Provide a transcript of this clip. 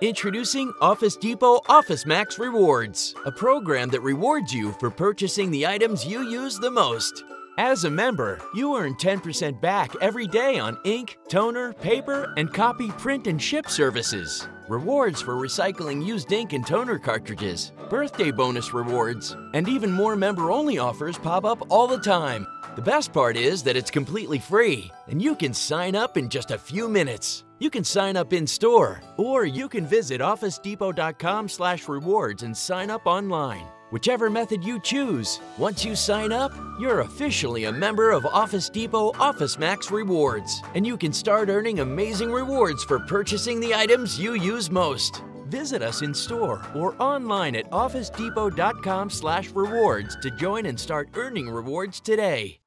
Introducing Office Depot OfficeMax Rewards, a program that rewards you for purchasing the items you use the most. As a member, you earn 10% back every day on ink, toner, paper, and copy print and ship services. Rewards for recycling used ink and toner cartridges, birthday bonus rewards, and even more member only offers pop up all the time. The best part is that it's completely free, and you can sign up in just a few minutes. You can sign up in store, or you can visit officedepot.com/rewards and sign up online. Whichever method you choose, once you sign up, you're officially a member of Office Depot OfficeMax Rewards, and you can start earning amazing rewards for purchasing the items you use most. Visit us in store or online at officedepot.com/rewards to join and start earning rewards today.